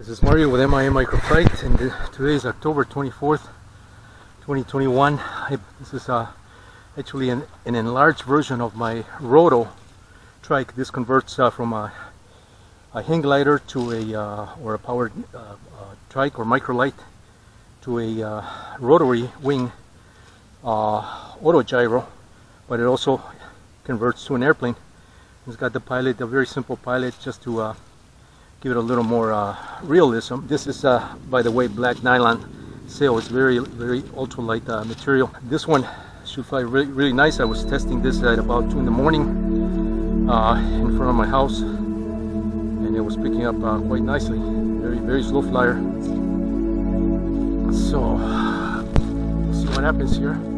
This is Mario with MIA Microflight and today is October 24th, 2021. I, this is uh, actually an, an, enlarged version of my Roto trike. This converts uh, from a, a hang glider to a uh, or a powered uh, uh, trike or microlight to a uh, rotary wing auto gyro, but it also converts to an airplane. It's got the pilot, a very simple pilot, just to give it a little more uh, realism. This is, uh, by the way, black nylon sail. It's very, very ultralight uh, material. This one should fly really, really nice. I was testing this at about 2 in the morning uh, in front of my house and it was picking up uh, quite nicely. Very, very slow flyer. So, see what happens here.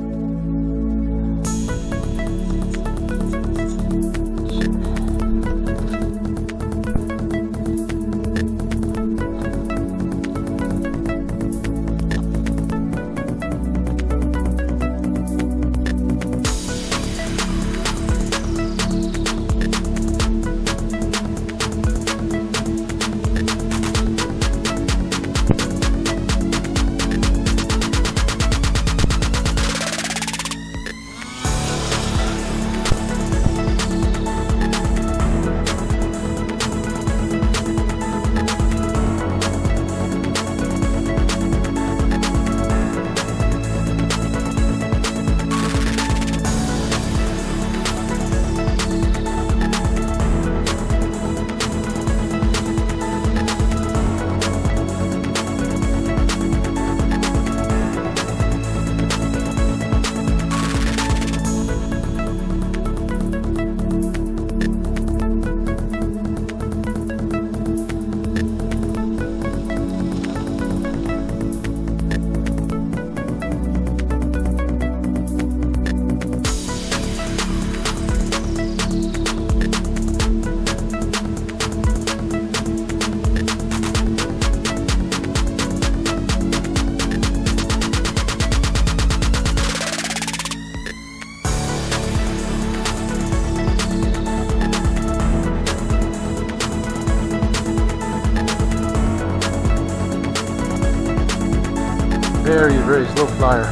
Uh,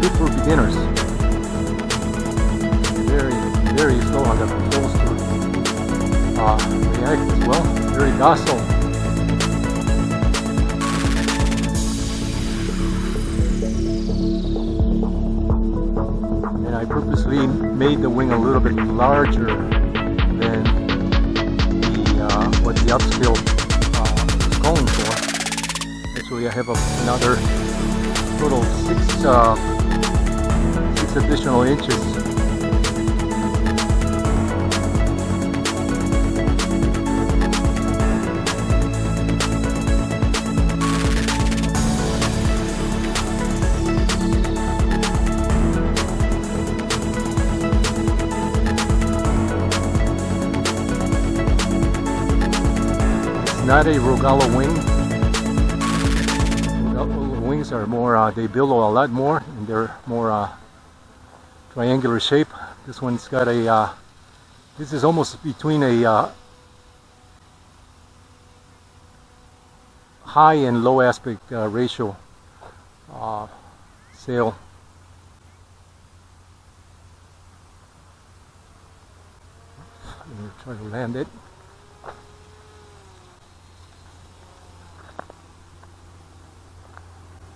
good for beginners. Very, very slow on the controls to uh, react as well. Very docile. And I purposely made the wing a little bit larger than the what the upscale calling for. Actually, I have another total six, uh, six additional inches not a Rogallo wing. Rogallo wings are more, uh, they billow a lot more and they're more uh, triangular shape. This one's got a, uh, this is almost between a uh, high and low aspect uh, ratio uh, sail. Let me try to land it.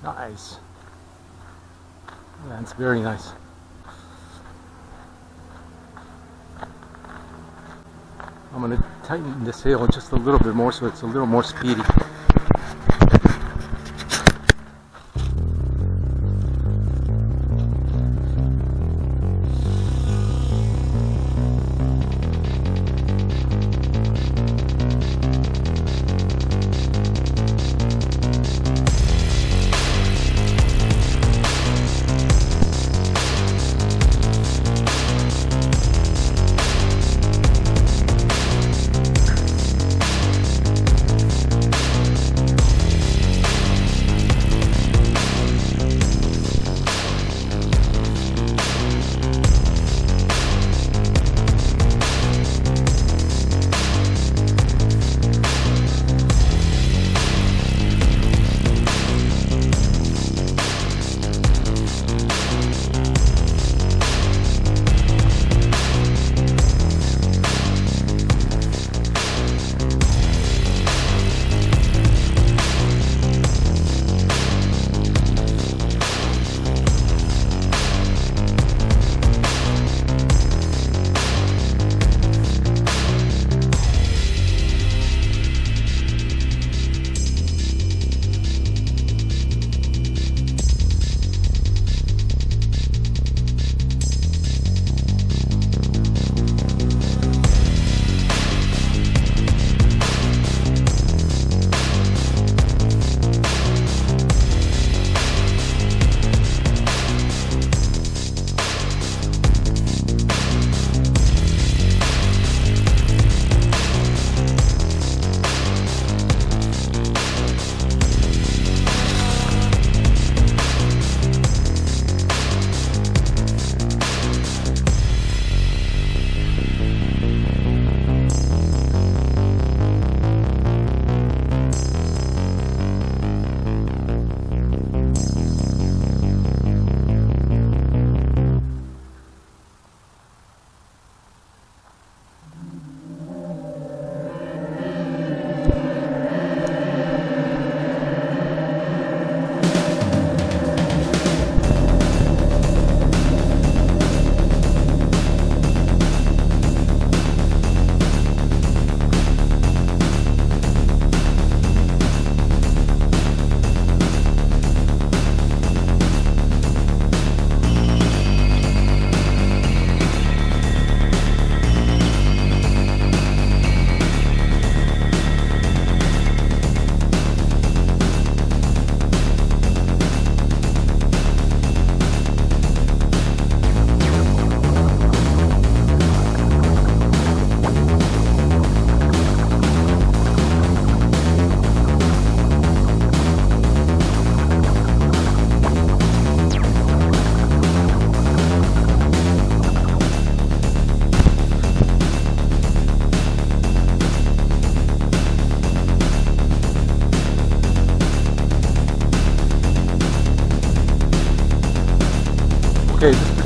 Nice. That's very nice. I'm going to tighten the sail just a little bit more so it's a little more speedy.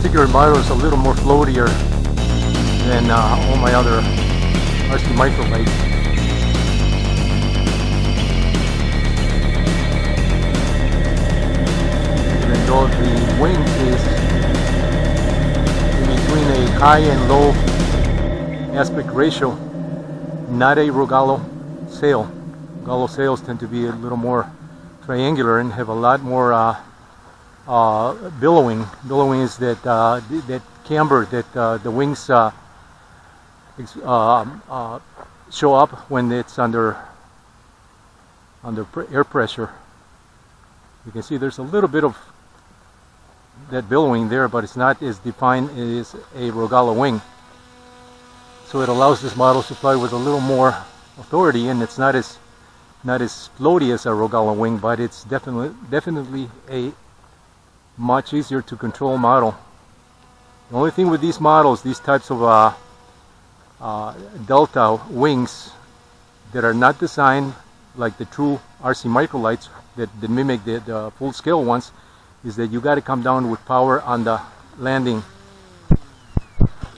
Particular model is a little more floatier than uh, all my other RC microlights. Even though the wing is in between a high and low aspect ratio, not a Rogallo sail. Rogallo sails tend to be a little more triangular and have a lot more uh, uh, billowing. Billowing is that uh, that camber that uh, the wings uh, um, uh, show up when it's under under air pressure. You can see there's a little bit of that billowing there, but it's not as defined as a Rogallo wing. So it allows this model to fly with a little more authority, and it's not as not as floaty as a Rogallo wing, but it's definitely definitely a much easier to control model. The only thing with these models, these types of uh, uh, delta wings that are not designed like the true RC microlights that, that mimic the, the full scale ones, is that you got to come down with power on the landing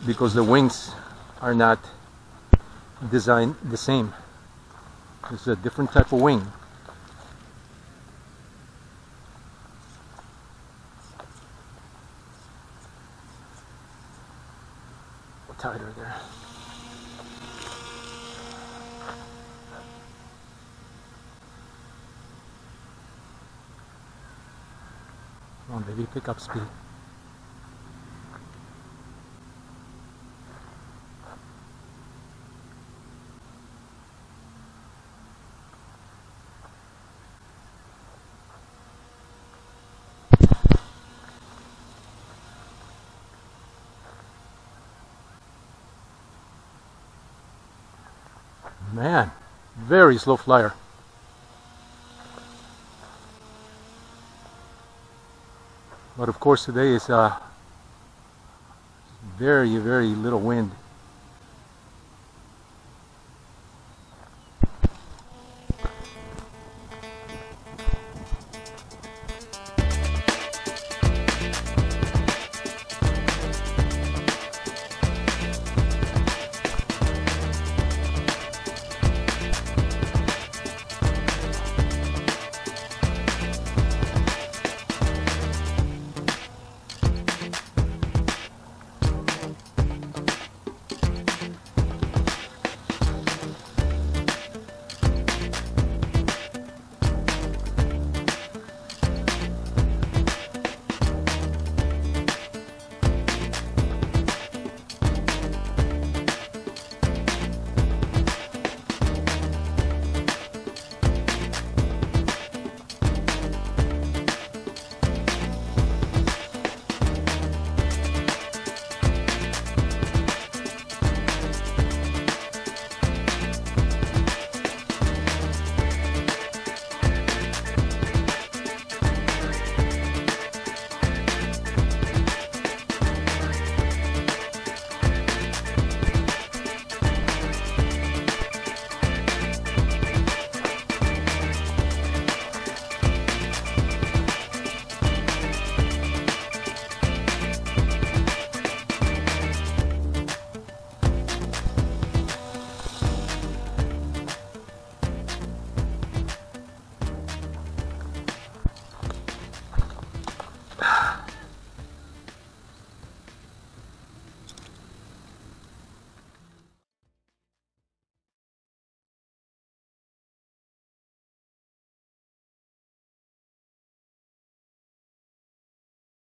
because the wings are not designed the same. It's a different type of wing. tighter there. On, baby, pick up speed. Man, very slow flyer. But of course today is uh, very, very little wind.